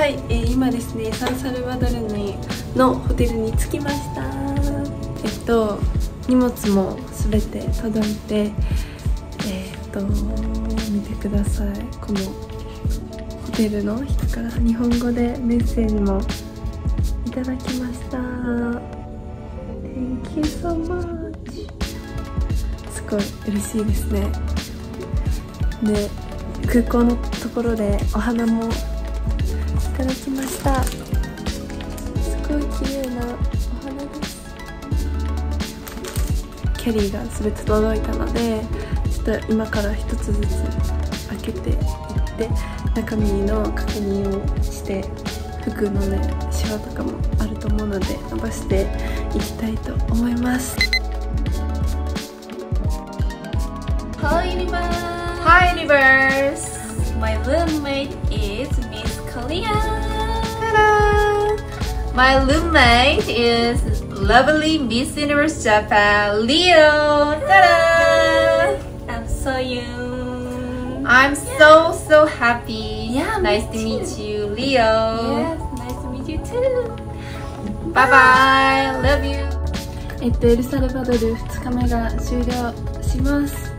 はい、えー、今ですねサンサルバドルにのホテルに着きました。えっと荷物も全て届いてえー、っと見てください。このホテルの人から日本語でメッセージもいただきました。Thank you so much. すごい嬉しいですね。で空港のところでお花もただきました。すごい綺麗なお花です。キャリーが全て届いたのでちょっと今から一つずつ開けていって中身の確認をして服のねシワとかもあると思うので伸ばしていきたいと思います。Miss Kalia. Ta-da! My roommate is lovely Miss Universe Japan, Leo. Ta-da! I'm so young. I'm so so happy. Yeah, nice to meet you, Leo. Yes, nice to meet you too. Bye bye. Love you. えっと、エルサルバドル2日目が終了します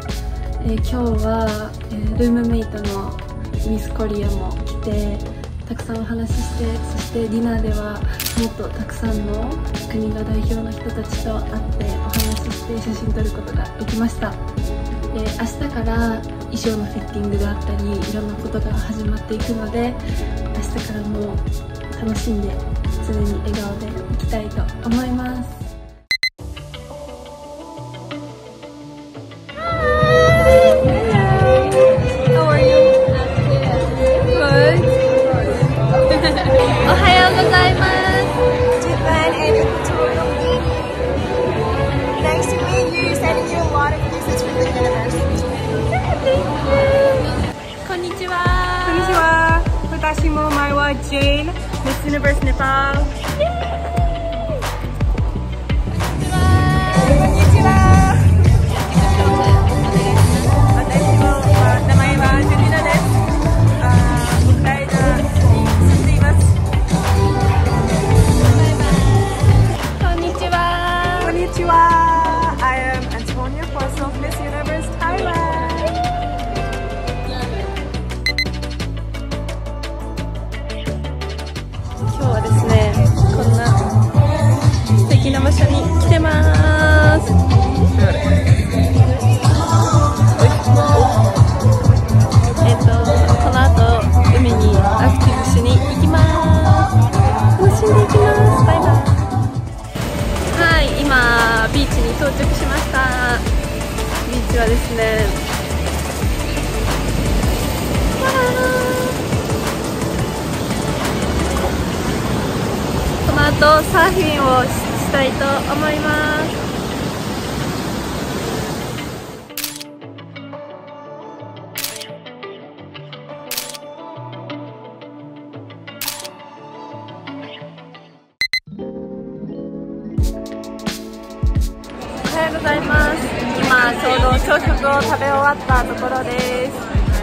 えー、今日は、えー、ルームメイトのミスコリアも来て たくさんお話ししてそしてディナーではもっとたくさんの国の代表の人たちと会ってお話しして写真撮ることができました。で明日から衣装のフィッティングであったりいろんなことが始まっていくので明日からも楽しんで常に笑顔でいきたいと思います。Jane Miss Universe Nepal. はこの後サーフィンをしたいと思います。おはようございます。今ちょうど朝食を食べ終わったところです、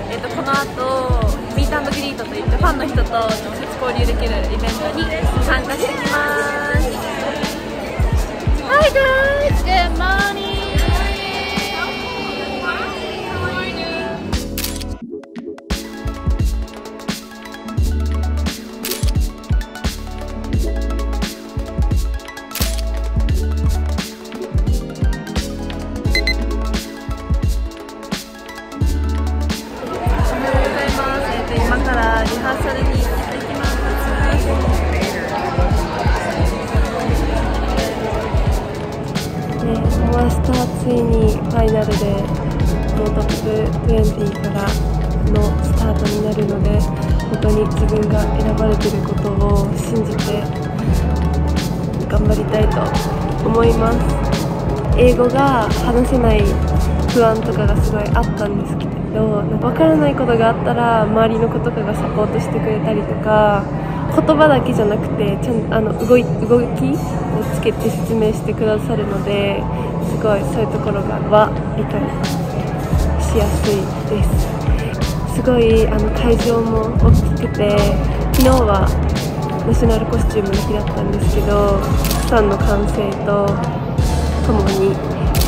えーと、この後ミートグリートといってファンの人と直接交流できるイベントに参加してきます。ついにファイナルでもうトップ20からのスタートになるので本当に自分が選ばれていることを信じて頑張りたいと思います。英語が話せない不安とかがすごいあったんですけどど分からないことがあったら周りの子とかがサポートしてくれたりとか言葉だけじゃなくてちゃんあの動い動きをつけて説明してくださるのですごいそういうところがは理解しやすいです。すごいあの会場も大きくて昨日はナショナルコスチュームの日だったんですけどスタンの完成とともに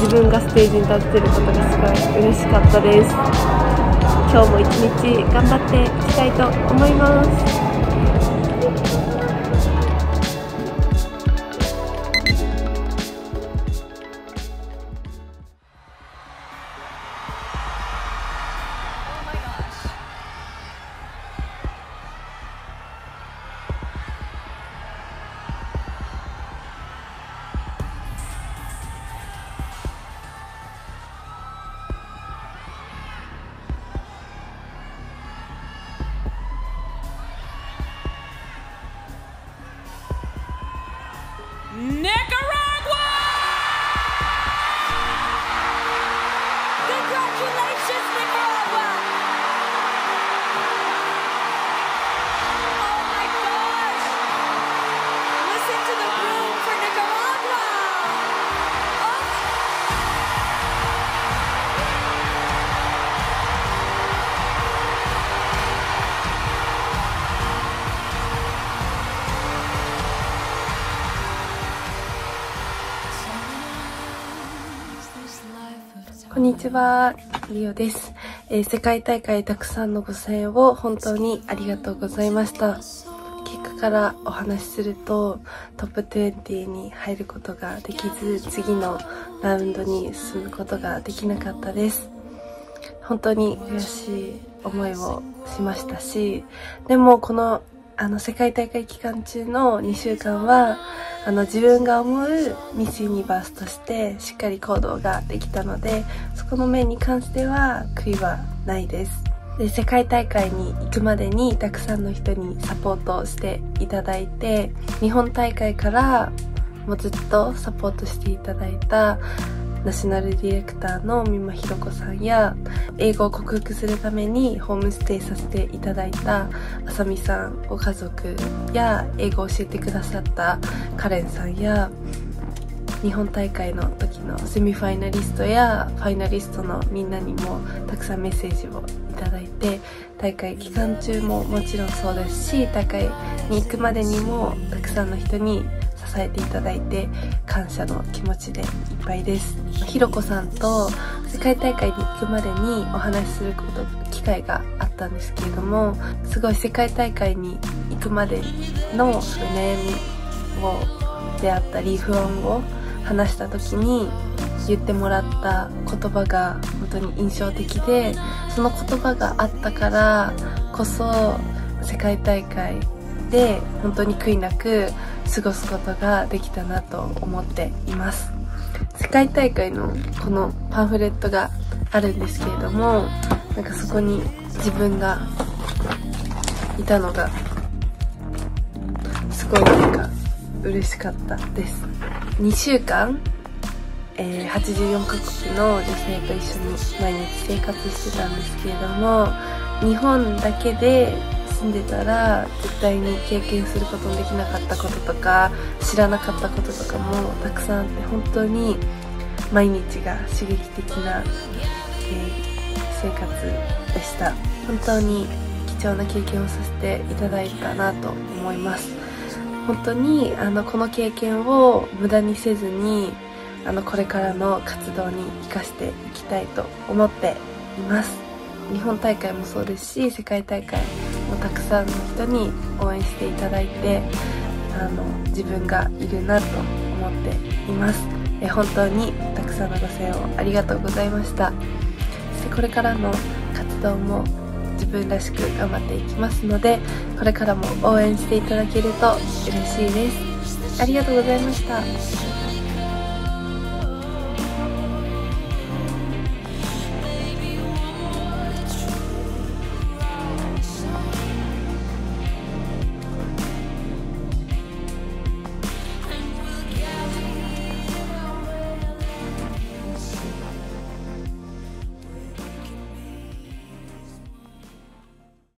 自分がステージに立ってることがすごい嬉しかったです。今日も一日頑張っていきたいと思います。こにちは、リオです、えー、世界大会たくさんのご声援を本当にありがとうございました。結果からお話しすると、トップ20に入ることができず、次のラウンドに進むことができなかったです。本当に悔しい思いをしましたし、でもこのあの世界大会期間中の2週間はあの自分が思うミスユニバースとしてしっかり行動ができたのでそこの面に関しては悔いはないです。で世界大会に行くまでにたくさんの人にサポートしていただいて日本大会からもずっとサポートしていただいたナショナルディレクターの美馬ひろ子さんや英語を克服するためにホームステイさせていただいたあさみさんご家族や英語を教えてくださったカレンさんや日本大会の時のセミファイナリストやファイナリストのみんなにもたくさんメッセージをいただいて大会期間中ももちろんそうですし大会に行くまでにもたくさんの人にえていただいて感謝の気持ちでいっぱいです。ひろこさんと世界大会に行くまでにお話しすること機会があったんですけれどもすごい世界大会に行くまでの悩みをであったり不安を話した時に言ってもらった言葉が本当に印象的でその言葉があったからこそ世界大会で本当に悔いなく過ごすことができたなと思っています。世界大会のこのパンフレットがあるんですけれどもなんかそこに自分がいたのがすごいなんか嬉しかったです。2週間、えー、84カ国の女性と一緒に毎日生活してたんですけれども日本だけで住んでたら絶対に経験することのできなかったこととか知らなかったこととかもたくさんあって本当に毎日が刺激的な、えー、生活でした。本当に貴重な経験をさせていただいたなと思います。本当にあのこの経験を無駄にせずにあのこれからの活動に生かしていきたいと思っています。日本大会もそうですし世界大会たくさんの人に応援していただいてあの自分がいるなと思っています。え本当にたくさんのご声援をありがとうございました。そしてこれからの活動も自分らしく頑張っていきますのでこれからも応援していただけると嬉しいです。ありがとうございました。